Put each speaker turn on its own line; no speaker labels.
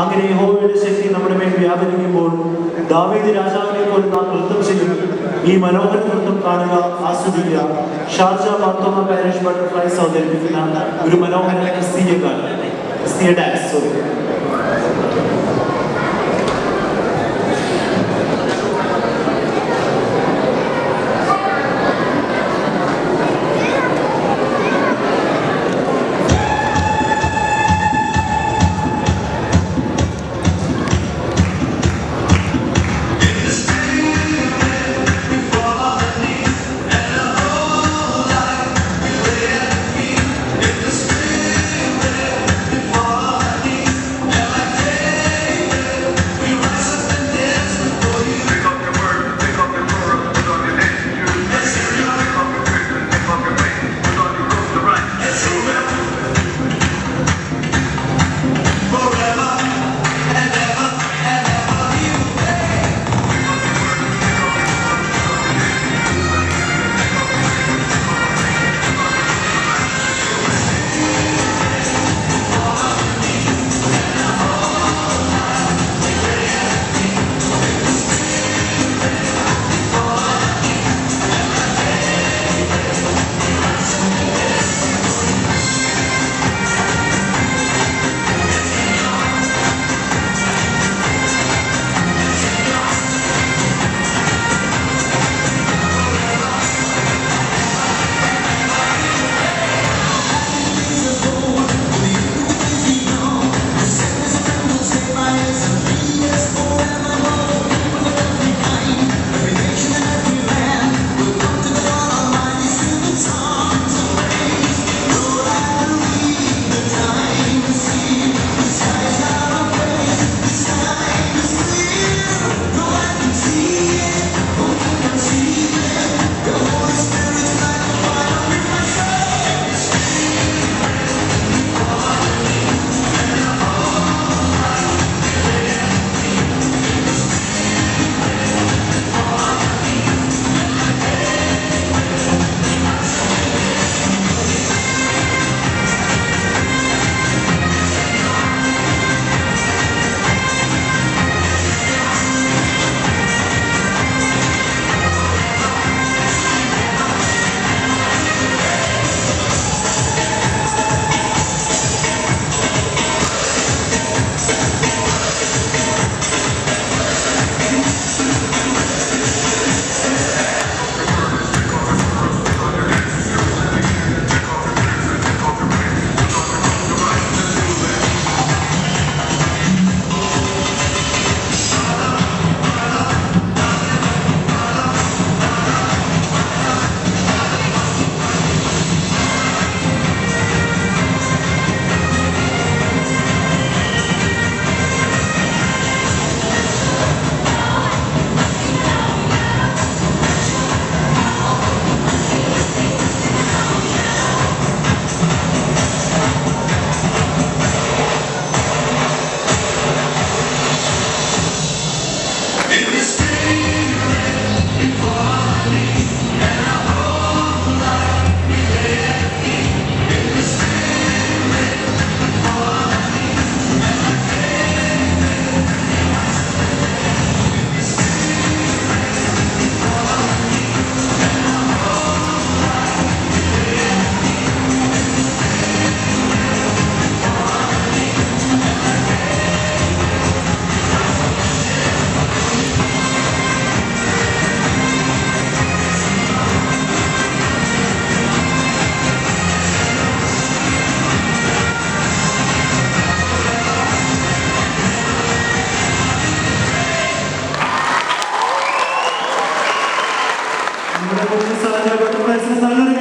അങ്ങനെ യഹോവയുടെ ശക്തി നമ്മുടെ മേൽ വ്യാപരിക്കുമ്പോൾ ദാവീദ് രാജാവിനെ പോലെ നാം നൃത്തം ചെയ്യും ഈ മനോഹര നൃത്തം കാണുക ആസ്വദിക്കുക. ഷാർജ മാർത്തോമ പാരിഷ് ബട്ടർഫ്ലൈസ് അവതരിപ്പിക്കുന്ന ഒരു മനോഹര ക്രിസ്തീയ ഗാനം. ക്രിസ്തീയ ഡാൻസ് Francis Alvarez.